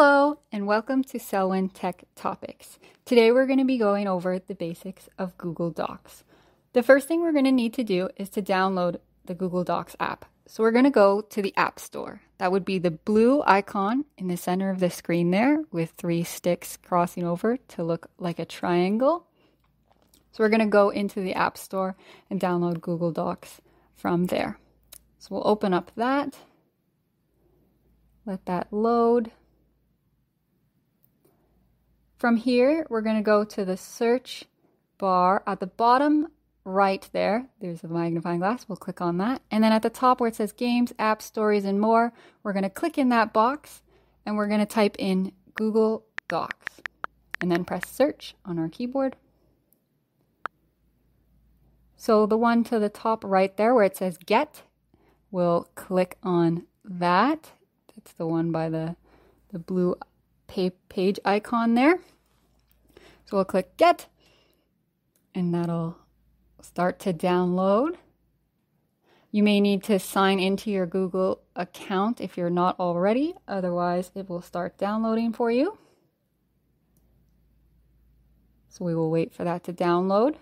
Hello, and welcome to Selwyn Tech Topics. Today we're going to be going over the basics of Google Docs. The first thing we're going to need to do is to download the Google Docs app. So we're going to go to the App Store. That would be the blue icon in the center of the screen there with three sticks crossing over to look like a triangle. So we're going to go into the App Store and download Google Docs from there. So we'll open up that. Let that load. From here, we're going to go to the search bar at the bottom right there. There's a magnifying glass. We'll click on that. And then at the top where it says games, apps, stories, and more, we're going to click in that box and we're going to type in Google Docs and then press search on our keyboard. So the one to the top right there where it says get, we'll click on that. That's the one by the, the blue page icon there. So we'll click get and that'll start to download. You may need to sign into your Google account if you're not already, otherwise, it will start downloading for you. So we will wait for that to download.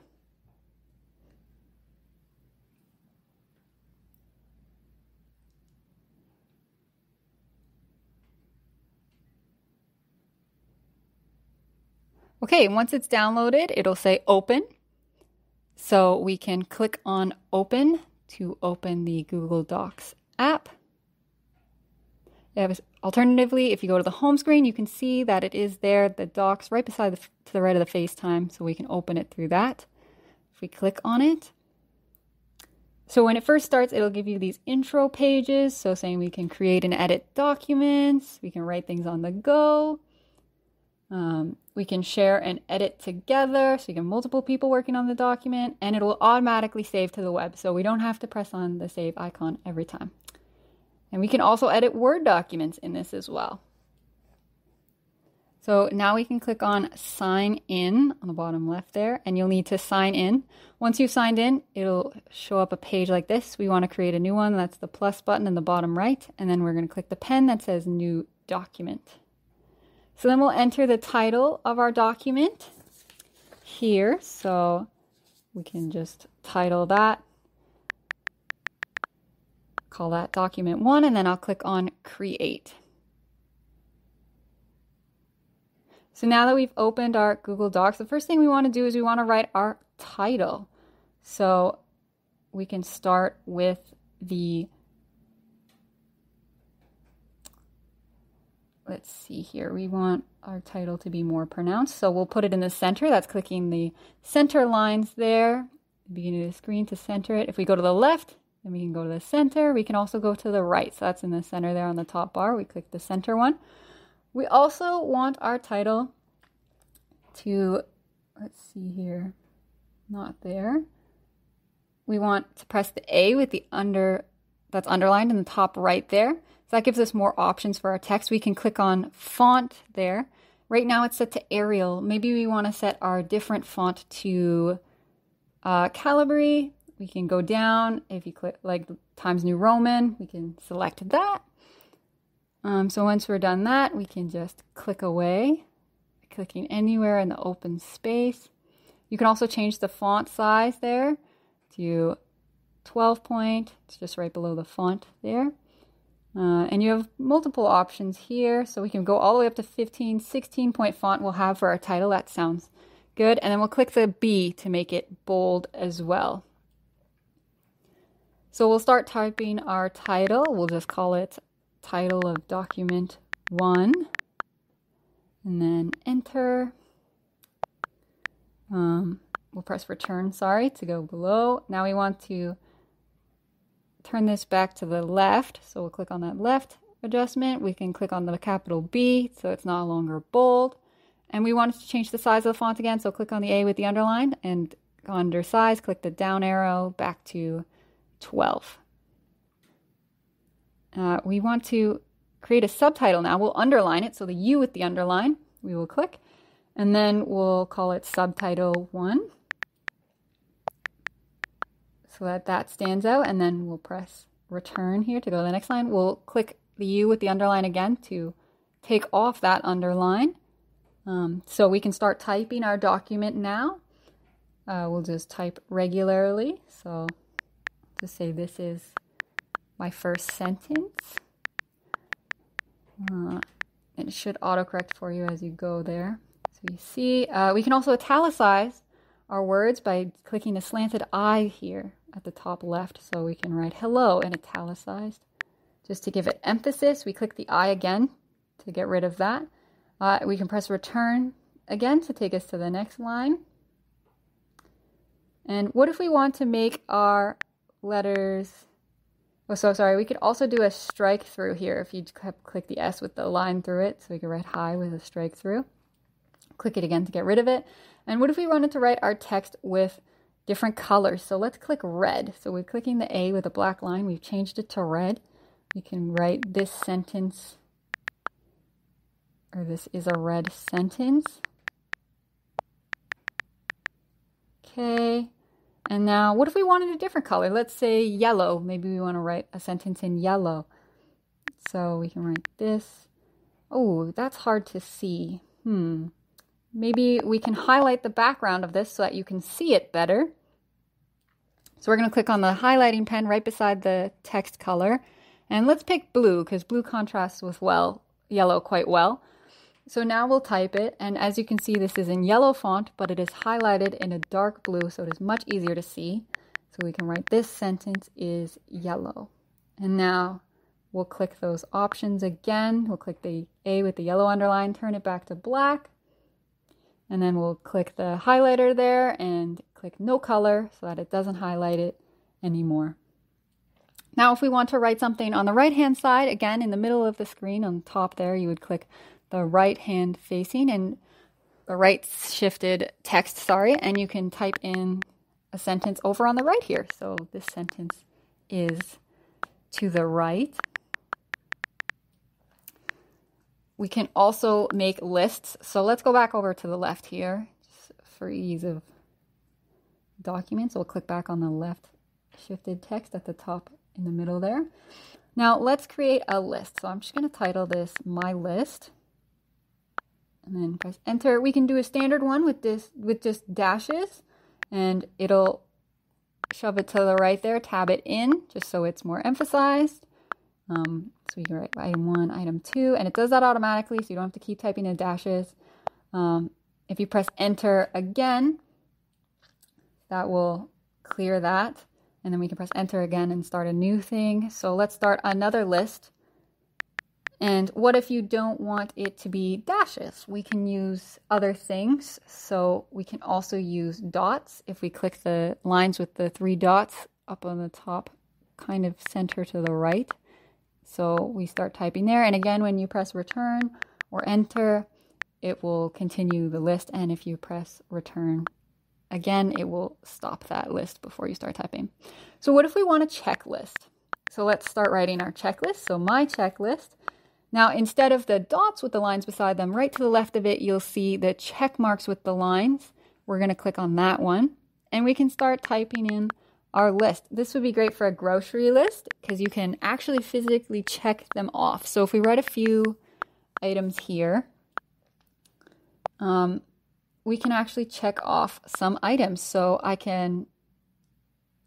Okay, once it's downloaded, it'll say open. So we can click on open to open the Google Docs app. Alternatively, if you go to the home screen, you can see that it is there, the docs right beside the, to the right of the FaceTime, so we can open it through that. If we click on it, so when it first starts, it'll give you these intro pages. So saying we can create and edit documents, we can write things on the go. Um, we can share and edit together, so you can multiple people working on the document, and it will automatically save to the web, so we don't have to press on the save icon every time. And we can also edit Word documents in this as well. So now we can click on sign in on the bottom left there, and you'll need to sign in. Once you've signed in, it'll show up a page like this. We want to create a new one. That's the plus button in the bottom right, and then we're going to click the pen that says new document. So then we'll enter the title of our document here. So we can just title that, call that document one, and then I'll click on create. So now that we've opened our Google Docs, the first thing we want to do is we want to write our title. So we can start with the let's see here. We want our title to be more pronounced. So we'll put it in the center. That's clicking the center lines there, the beginning of the screen to center it. If we go to the left, then we can go to the center. We can also go to the right. So that's in the center there on the top bar. We click the center one. We also want our title to, let's see here, not there. We want to press the A with the under, that's underlined in the top right there. So that gives us more options for our text. We can click on font there. Right now it's set to Arial. Maybe we want to set our different font to uh, Calibri. We can go down. If you click like Times New Roman, we can select that. Um, so once we're done that, we can just click away, clicking anywhere in the open space. You can also change the font size there to 12 point. It's just right below the font there. Uh, and you have multiple options here. So we can go all the way up to 15, 16 point font we'll have for our title. That sounds good. And then we'll click the B to make it bold as well. So we'll start typing our title. We'll just call it title of document one. And then enter. Um, we'll press return, sorry, to go below. Now we want to turn this back to the left. So we'll click on that left adjustment. We can click on the capital B so it's no longer bold. And we want to change the size of the font again. So click on the A with the underline and under size, click the down arrow back to 12. Uh, we want to create a subtitle now. We'll underline it. So the U with the underline, we will click. And then we'll call it subtitle 1 so that that stands out and then we'll press return here to go to the next line. We'll click the U with the underline again to take off that underline. Um, so we can start typing our document now. Uh, we'll just type regularly. So to say this is my first sentence. Uh, it should autocorrect for you as you go there. So you see, uh, we can also italicize our words by clicking the slanted I here at the top left. So we can write hello in italicized. Just to give it emphasis, we click the I again to get rid of that. Uh, we can press return again to take us to the next line. And what if we want to make our letters, oh, so sorry, we could also do a strike through here if you click the S with the line through it. So we could write hi with a strike through. Click it again to get rid of it. And what if we wanted to write our text with different colors? So let's click red. So we're clicking the A with a black line. We've changed it to red. We can write this sentence, or this is a red sentence. Okay. And now, what if we wanted a different color? Let's say yellow. Maybe we want to write a sentence in yellow. So we can write this. Oh, that's hard to see. Hmm. Maybe we can highlight the background of this so that you can see it better. So we're going to click on the highlighting pen right beside the text color. And let's pick blue because blue contrasts with well yellow quite well. So now we'll type it, and as you can see, this is in yellow font, but it is highlighted in a dark blue, so it is much easier to see. So we can write this sentence is yellow. And now we'll click those options again. We'll click the A with the yellow underline, turn it back to black. And then we'll click the highlighter there and click no color so that it doesn't highlight it anymore. Now, if we want to write something on the right hand side, again, in the middle of the screen on top there, you would click the right hand facing and the right shifted text, sorry, and you can type in a sentence over on the right here. So this sentence is to the right. We can also make lists. So let's go back over to the left here just for ease of documents. We'll click back on the left shifted text at the top in the middle there. Now let's create a list. So I'm just going to title this my list and then press enter. We can do a standard one with this with just dashes and it'll shove it to the right there, tab it in just so it's more emphasized. Um, so we can write item one, item two, and it does that automatically so you don't have to keep typing the dashes. Um, if you press enter again, that will clear that. And then we can press enter again and start a new thing. So let's start another list. And what if you don't want it to be dashes? We can use other things. So we can also use dots. If we click the lines with the three dots up on the top, kind of center to the right. So we start typing there. And again, when you press return or enter, it will continue the list. And if you press return again, it will stop that list before you start typing. So what if we want a checklist? So let's start writing our checklist. So my checklist now, instead of the dots with the lines beside them, right to the left of it, you'll see the check marks with the lines. We're going to click on that one, and we can start typing in our list. This would be great for a grocery list because you can actually physically check them off. So if we write a few items here, um, we can actually check off some items. So I can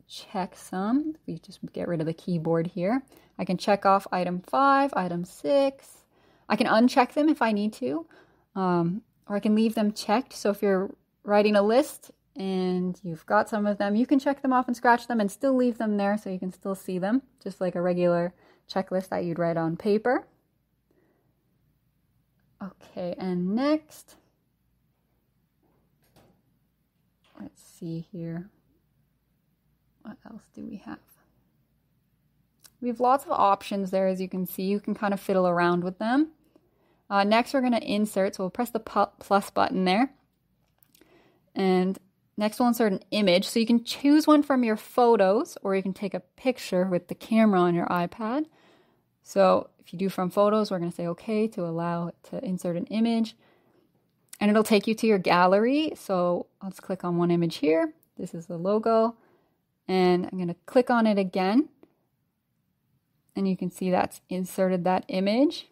check some. We just get rid of the keyboard here. I can check off item five, item six. I can uncheck them if I need to, um, or I can leave them checked. So if you're writing a list and you've got some of them, you can check them off and scratch them and still leave them there so you can still see them, just like a regular checklist that you'd write on paper. Okay, and next, let's see here. What else do we have? We have lots of options there, as you can see. You can kind of fiddle around with them. Uh, next, we're going to insert. So we'll press the plus button there. And next, we'll insert an image. So you can choose one from your photos, or you can take a picture with the camera on your iPad. So if you do from photos, we're going to say OK to allow to insert an image. And it'll take you to your gallery. So let's click on one image here. This is the logo. And I'm going to click on it again and you can see that's inserted that image.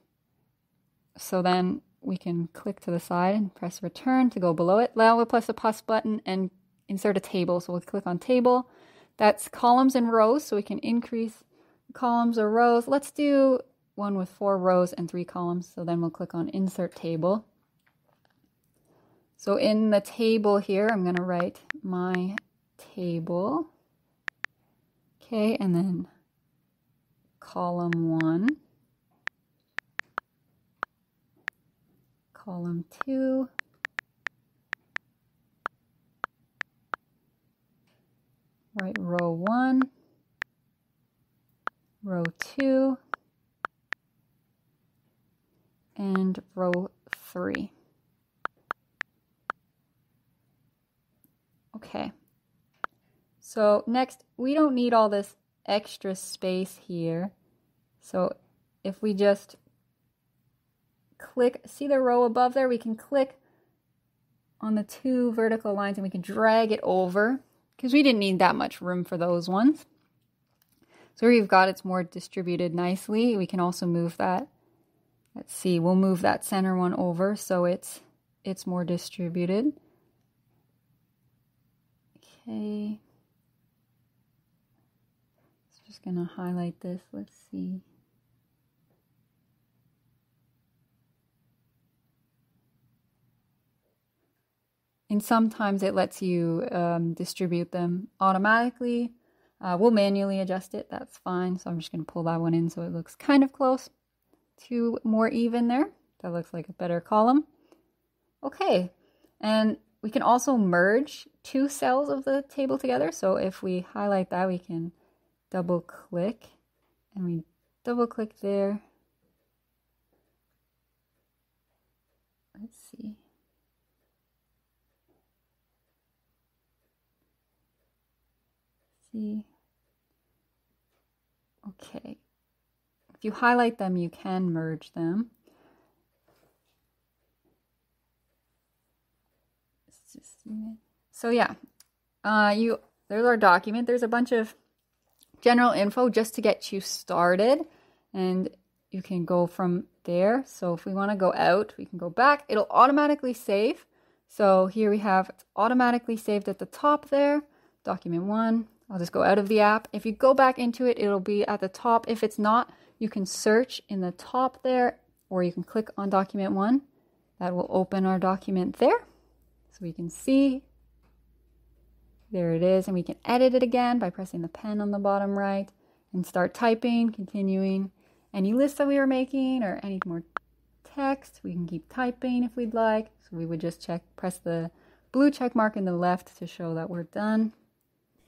So then we can click to the side and press return to go below it. Now we'll press the plus button and insert a table. So we'll click on table. That's columns and rows, so we can increase columns or rows. Let's do one with four rows and three columns. So then we'll click on insert table. So in the table here, I'm going to write my table. Okay, and then column one, column two, write row one, row two, and row three. Okay. So next, we don't need all this extra space here. So if we just click, see the row above there? We can click on the two vertical lines and we can drag it over because we didn't need that much room for those ones. So you've got it's more distributed nicely. We can also move that. Let's see, we'll move that center one over so it's it's more distributed. Okay. So just gonna highlight this. Let's see. And sometimes it lets you um, distribute them automatically. Uh, we'll manually adjust it, that's fine. So I'm just going to pull that one in so it looks kind of close to more even there. That looks like a better column. Okay, and we can also merge two cells of the table together. So if we highlight that, we can double click and we double click there. Let's see. See. Okay. If you highlight them, you can merge them. So yeah, uh, you there's our document. There's a bunch of general info just to get you started, and you can go from there. So if we want to go out, we can go back. It'll automatically save. So here we have it's automatically saved at the top there. Document one, I'll just go out of the app. If you go back into it, it'll be at the top. If it's not, you can search in the top there, or you can click on document one. That will open our document there. So we can see, there it is. And we can edit it again by pressing the pen on the bottom right and start typing, continuing any list that we were making or any more text. We can keep typing if we'd like. So we would just check, press the blue check mark in the left to show that we're done.